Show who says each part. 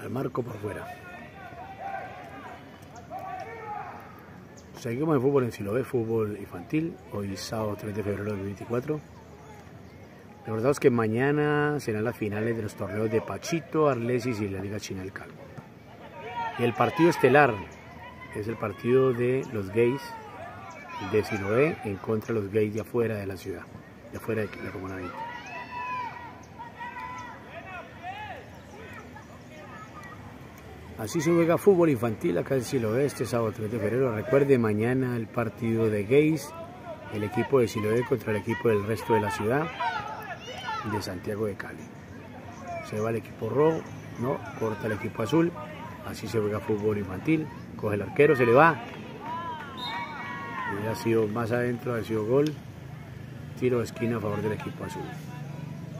Speaker 1: al marco por fuera. Seguimos en fútbol en Siloé, fútbol infantil, hoy sábado 3 de febrero del 2024. Recordamos que mañana serán las finales de los torneos de Pachito, Arlesis y la Liga China del Calvo. Y el partido estelar es el partido de los gays de Siloé en contra de los gays de afuera de la ciudad, de afuera de la Comuna 20. Así se juega fútbol infantil acá en Siloé este sábado 3 de febrero. Recuerde mañana el partido de gays, el equipo de Siloé contra el equipo del resto de la ciudad de Santiago de Cali. Se va el equipo rojo, no, corta el equipo azul. Así se juega fútbol infantil. Coge el arquero, se le va. Y ha sido más adentro, ha sido gol. Tiro de esquina a favor del equipo azul.